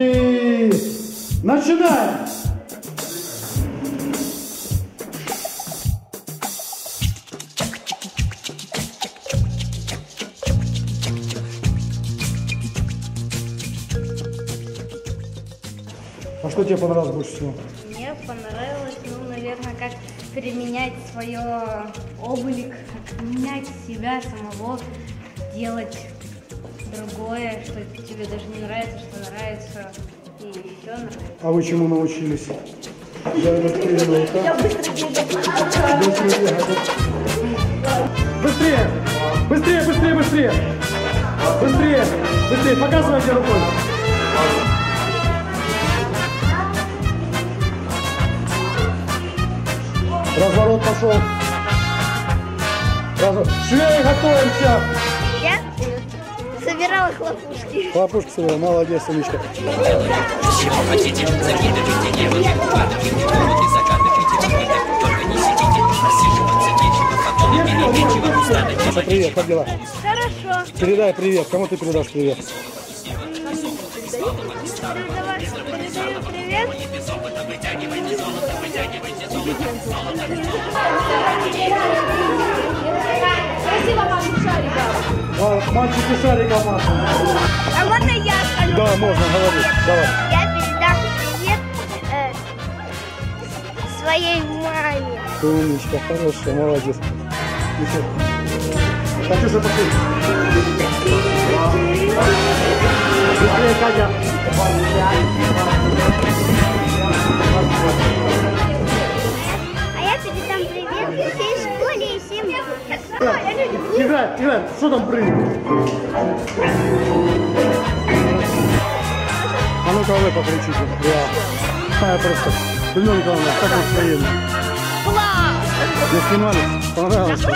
И начинаем! А что тебе понравилось больше всего? Мне понравилось, ну, наверное, как применять свое облик, как менять себя самого, делать другое, что тебе даже не нравится, что нравится, и все нравится. А вы чему научились? Я быстрее, Быстрее! Быстрее, быстрее, быстрее! Быстрее! Быстрее! Показывайте рукой! Разворот пошел. Разворот. Швеи, готовимся! Собирала хлопушки. Хлопушка собрал, молодец, Умичка. Чего хотите? Закидывайте девушек, вкладывайте головы, закатывайте члены. Только не сидите, рассиживаться нечего, фотоны перебечего, устано Маша, привет, как дела? Хорошо. Передай привет. Кому ты передашь привет? Привет. Мальчики шарика Маша. А можно я скажу? Да, можно, говори. Давай. Я передам привет э, своей маме. Ты умничка, хорошая, молодец. Катюша, пошли. Быстрее, Катя. Играй, играй. Что там прыгает? А ну-ка вы покричите. Да. А, просто. Людмила Николаевна, как настроение? Класс! Не снимали? Понравилось?